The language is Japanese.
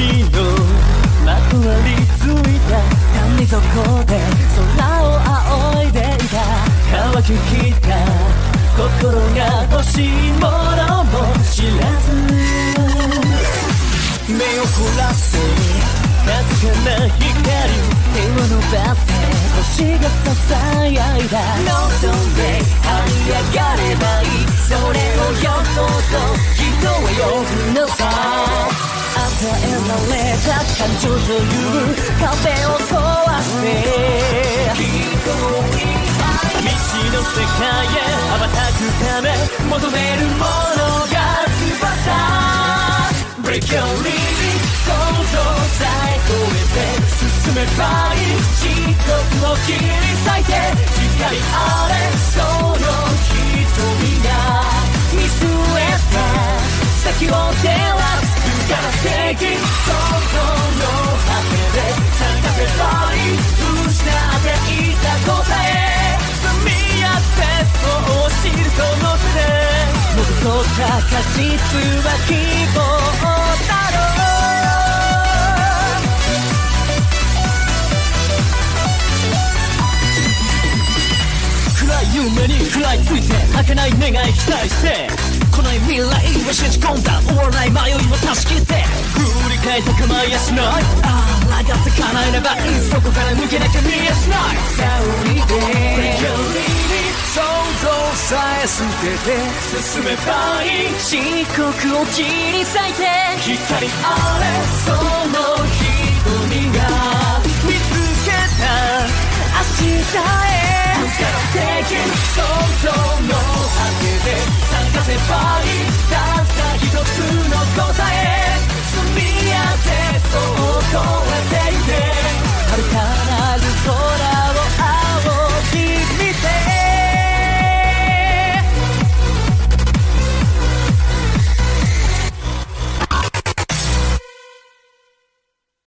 のまとわりついた谷底こで空を仰いでいた乾ききった心が欲しいものも知らず目を凝らせわずかな光手を伸ばせ星が支えやいだ望んではい上がればいいそれをよそうと人は呼ぶのさえられた感情という壁を壊して未知の世界へ羽ばたくため求めるものが翼 Break your limit 想像さえ超えて進めばいい漆黒を切り裂いて光あれ実は希望だろう暗い夢に食らいついて儚い願い期待してこの未来を信じ込んだ終わらない迷いを断ち切って振り返った構いやしないああがって叶えればいいそこから抜けなきゃ見やしない捨てて進めばい。い漆黒を切り裂いて。光あれその瞳が。見つけた。明日へ。的想像の果てで。咲かせばいい。たった一つ